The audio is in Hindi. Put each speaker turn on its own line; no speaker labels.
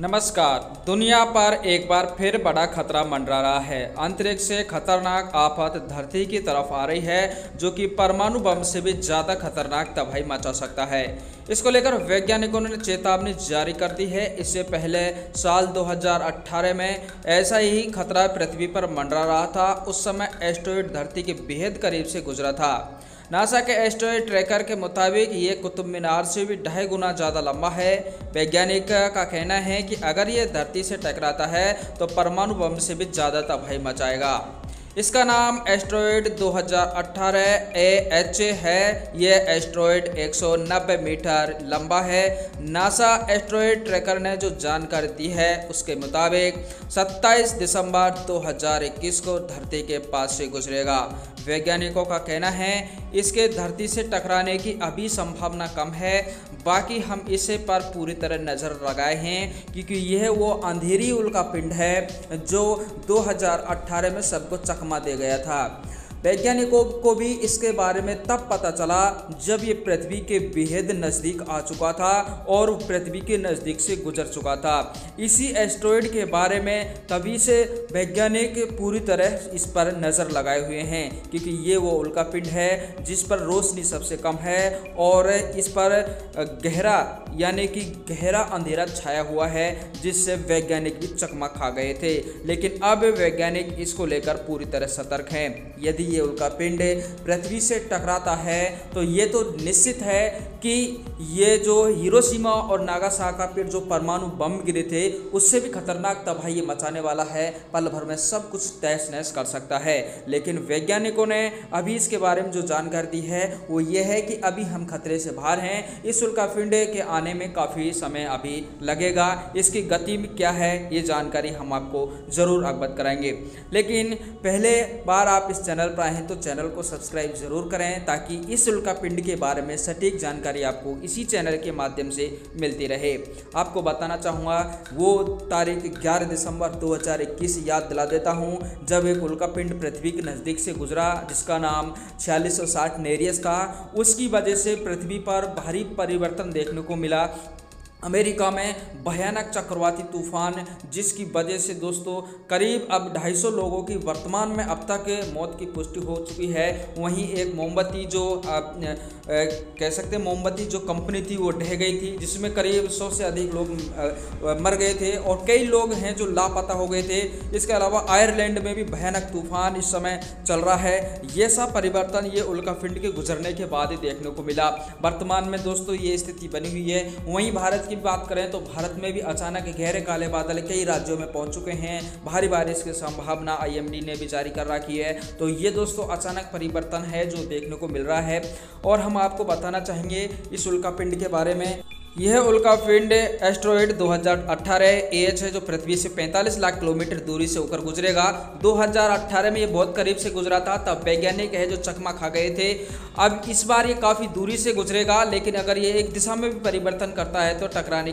नमस्कार। दुनिया पर एक बार फिर बड़ा खतरा मंडरा रहा है। अंतरिक्ष से खतरनाक आफत धरती की तरफ़ आ रही है, जो कि परमाणु बम से भी ज़्यादा खतरनाक तबाही मचा सकता है। इसको लेकर वैज्ञानिकों ने चेतावनी जारी कर दी है। इससे पहले साल 2018 में ऐसा ही खतरा पृथ्वी पर मंडरा रहा था। उस समय एस्ट्रॉयड धरती के बेहद करीब से गुजरा था। नासा के एस्ट्रॉयड ट्रैकर के मुताबिक ये कुतुब मीनार से भी ढाई गुना ज़्यादा लंबा है। वैज्ञानिक का कहना है कि अगर ये धरती से टकराता है तो परमाणु बम से भी ज़्यादा तबाही मचाएगा। इसका नाम एस्ट्रॉयड 2018 ए एच है। यह एस्ट्रॉयड 190 मीटर लंबा है। नासा एस्ट्रॉयड ट्रैकर ने जो जानकारी दी है, उसके मुताबिक 27 दिसंबर 2021 को धरती के पास से गुजरेगा। वैज्ञानिकों का कहना है, इसके धरती से टकराने की अभी संभावना कम है। बाकी हम इसे पर पूरी तरह नज़र लगाए हैं, क्योंकि यह वो अंधेरी उल्का पिंड है, जो 2018 में सबको चकमा दिया गया था। वैज्ञानिकों को भी इसके बारे में तब पता चला जब ये पृथ्वी के बेहद नज़दीक आ चुका था और पृथ्वी के नज़दीक से गुजर चुका था। इसी एस्ट्रॉयड के बारे में तभी से वैज्ञानिक पूरी तरह इस पर नज़र लगाए हुए हैं, क्योंकि ये वो उल्का पिंड है जिस पर रोशनी सबसे कम है और इस पर गहरा, यानी कि गहरा अंधेरा छाया हुआ है, जिससे वैज्ञानिक भी चकमा खा गए थे। लेकिन अब वैज्ञानिक इसको लेकर पूरी तरह सतर्क हैं। यदि ये उल्का पिंड पृथ्वी से टकराता है तो ये तो निश्चित है कि ये जो हिरोशिमा और नागासाका पर जो परमाणु बम गिरे थे, उससे भी खतरनाक तबाही मचाने वाला है। पल भर में सब कुछ तहस नहस कर सकता है। लेकिन वैज्ञानिकों ने अभी इसके बारे में जो जानकारी दी है, वो ये है कि अभी हम खतरे से बाहर हैं। इस उल्का पिंड के आने में काफ़ी समय अभी लगेगा। इसकी गति में क्या है, ये जानकारी हम आपको ज़रूर अवगत कराएँगे। लेकिन पहले बार आप इस चैनल पर आए हैं तो चैनल को सब्सक्राइब ज़रूर करें, ताकि इस उल्का पिंड के बारे में सटीक जानकारी आपको इसी चैनल के माध्यम से मिलती रहे। आपको बताना चाहूँगा, वो तारीख 11 दिसंबर 2021 याद दिला देता हूँ, जब एक उल्का पिंड पृथ्वी के नज़दीक से गुजरा, जिसका नाम छियालीस सौ नेरियस का उसकी वजह से पृथ्वी पर भारी परिवर्तन देखने को मिला। अमेरिका में भयानक चक्रवाती तूफ़ान जिसकी वजह से दोस्तों करीब अब 250 लोगों की वर्तमान में अब तक मौत की पुष्टि हो चुकी है। वहीं एक मोमबत्ती जो आ, आ, कह सकते हैं मोमबत्ती जो कंपनी थी वो ढह गई थी जिसमें करीब 100 से अधिक लोग मर गए थे और कई लोग हैं जो लापता हो गए थे। इसके अलावा आयरलैंड में भी भयानक तूफ़ान इस समय चल रहा है। ये सब परिवर्तन ये उल्कापिंड के गुजरने के बाद ही देखने को मिला। वर्तमान में दोस्तों ये स्थिति बनी हुई है। वहीं भारत की की बात करें तो भारत में भी अचानक गहरे काले बादल कई राज्यों में पहुँच चुके हैं। भारी बारिश की संभावना आईएमडी ने भी जारी कर रखी है। तो ये दोस्तों अचानक परिवर्तन है जो देखने को मिल रहा है। और हम आपको बताना चाहेंगे इस उल्का पिंड के बारे में। यह उल्का पिंड एस्ट्रॉइड 2018 एच है, जो पृथ्वी से 45 लाख किलोमीटर दूरी से होकर गुजरेगा। 2018 में ये बहुत करीब से गुजरा था, तब वैज्ञानिक है जो चकमा खा गए थे। अब इस बार ये काफ़ी दूरी से गुजरेगा, लेकिन अगर ये एक दिशा में भी परिवर्तन करता है तो टकराने की